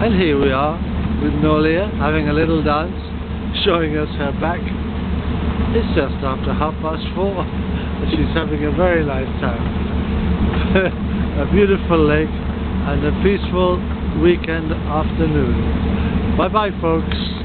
And here we are with Norlia having a little dance, showing us her back. It's just after half past four and she's having a very nice time. a beautiful lake and a peaceful weekend afternoon. Bye bye folks.